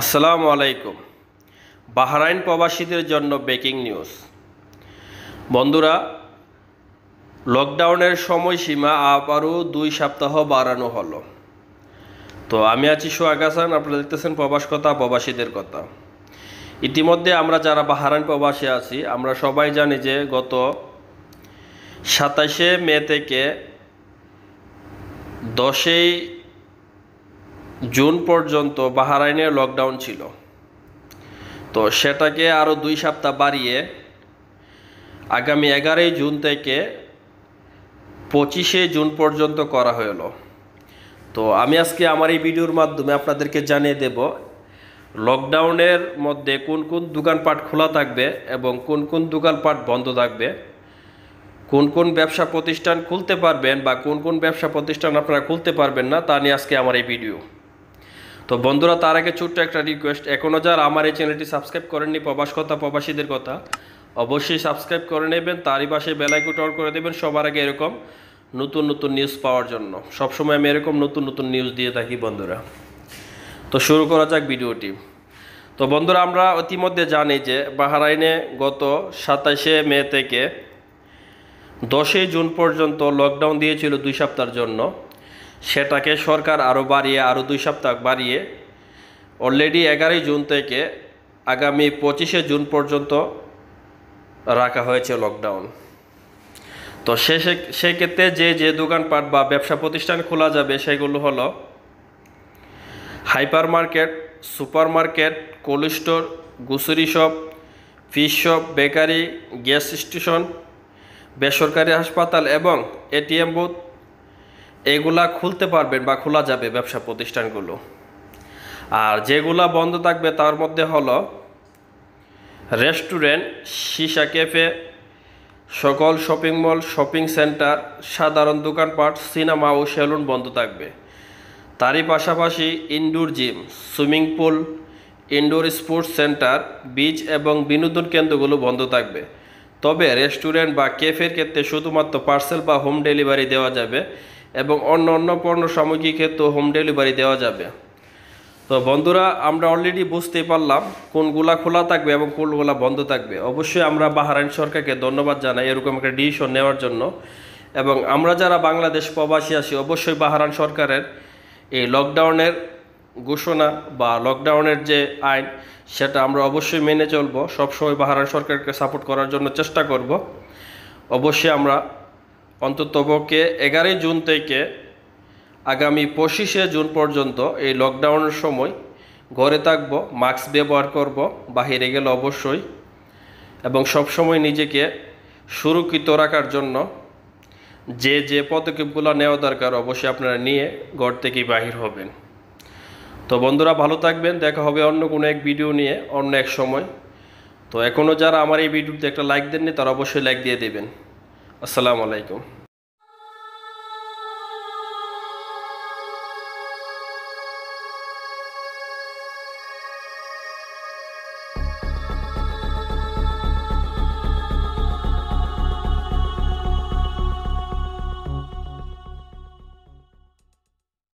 আসসালামু আলাইকুম। বাহরাইন প্রবাসীদের জন্য ব্রেকিং নিউজ। বন্ধুরা, লকডাউনের সময়সীমা আবারও দুই সপ্তাহ বাড়ানো হলো। তো আমি আছি সোহাগ হাসান, আপনারা দেখতেছেন প্রবাস কথা, প্রবাসীদের কথা। ইতিমধ্যে আমরা যারা বাহারাইন প্রবাসী আছি, আমরা সবাই জানি যে গত সাতাশে মে থেকে দশই জুন পর্যন্ত বাহারাইনের লকডাউন ছিল। তো সেটাকে আরও দুই সপ্তাহ বাড়িয়ে আগামী এগারোই জুন থেকে পঁচিশে জুন পর্যন্ত করা হলো তো আমি আজকে আমার এই ভিডিওর মাধ্যমে আপনাদেরকে জানিয়ে দেব লকডাউনের মধ্যে কোন কোন দোকানপাট খোলা থাকবে এবং কোন কোন দোকানপাট বন্ধ থাকবে, কোন কোন ব্যবসা প্রতিষ্ঠান খুলতে পারবেন বা কোন কোন ব্যবসা প্রতিষ্ঠান আপনারা খুলতে পারবেন না, তা নিয়ে আজকে আমার এই ভিডিও। তো বন্ধুরা, তার আগে ছোট্ট একটা রিকোয়েস্ট এখনও যারা আমার এই চ্যানেলটি সাবস্ক্রাইব করেননি, প্রবাস কথা, প্রবাসীদের কথা, অবশ্যই সাবস্ক্রাইব করে নেবেন। তারই পাশে বেলাইকুট অন করে দেবেন, সবার আগে এরকম নতুন নতুন নিউজ পাওয়ার জন্য। সবসময় আমি এরকম নতুন নতুন নিউজ দিয়ে থাকি বন্ধুরা। তো শুরু করা যাক ভিডিওটি। তো বন্ধুরা, আমরা ইতিমধ্যে জানি যে বাহারাইনে গত সাতাশে মে থেকে দশই জুন পর্যন্ত লকডাউন দিয়েছিল দুই সপ্তাহের জন্য। সেটাকে সরকার আরও বাড়িয়ে আরও দুই সপ্তাহ বাড়িয়ে অলরেডি এগারোই জুন থেকে আগামী পঁচিশে জুন পর্যন্ত রাখা হয়েছে লকডাউন তো সে সেক্ষেত্রে যে যে দোকানপাট বা ব্যবসা প্রতিষ্ঠান খোলা যাবে সেগুলো হলো hyper market super market cold store grocery shop fish shop bakery gas station বেসরকারি হাসপাতাল এবং এটিএম বুথ এগুলা খুলতে পারবেন বা খোলা যাবে ব্যবসা প্রতিষ্ঠানগুলো। আর যেগুলা বন্ধ থাকবে তার মধ্যে হলো রেস্টুরেন্ট, সীসা ক্যাফে, সকল শপিং মল, শপিং সেন্টার, সাধারণ দোকানপাট, সিনেমা ও সেলুন বন্ধ থাকবে। তারই পাশাপাশি indoor gym, swimming pool, indoor sports centre, beach এবং বিনোদন কেন্দ্রগুলো বন্ধ থাকবে। তবে রেস্টুরেন্ট বা ক্যাফের ক্ষেত্রে শুধুমাত্র পার্সেল বা হোম ডেলিভারি দেওয়া যাবে। এবং অন্য অন্য পণ্য সামগ্রীর ক্ষেত্রেও হোম ডেলিভারি দেওয়া যাবে। তো বন্ধুরা, আমরা অলরেডি বুঝতে পারলাম কোনগুলা খোলা থাকবে এবং কোনগুলা বন্ধ থাকবে। অবশ্যই আমরা বাহারাইন সরকারকে ধন্যবাদ জানাই এরকম একটা ডিসিশন নেওয়ার জন্য। এবং আমরা যারা বাংলাদেশ প্রবাসী আছি, অবশ্যই বাহারান সরকারের এই লকডাউনের ঘোষণা বা লকডাউনের যে আইন, সেটা আমরা অবশ্যই মেনে চলব। সবসময় বাহারান সরকারকে সাপোর্ট করার জন্য চেষ্টা করব। অবশ্যই আমরা অন্ততপক্ষে এগারোই জুন থেকে আগামী পঁচিশে জুন পর্যন্ত এই লকডাউনের সময় ঘরে থাকব মাস্ক ব্যবহার করব, বাহিরে গেলে অবশ্যই এবং সবসময় নিজেকে সুরক্ষিত রাখার জন্য যে যে পদক্ষেপগুলো নেওয়া দরকার অবশ্যই আপনারা নিয়ে ঘর থেকেই বাহির হবেন। তো বন্ধুরা ভালো থাকবেন, দেখা হবে অন্য কোনো এক ভিডিও নিয়ে, অন্য এক সময়। তো এখনও যারা আমার এই ভিডিওতে একটা লাইক দেননি, তারা অবশ্যই লাইক দিয়ে দেবেন। আসসালামু আলাইকুম।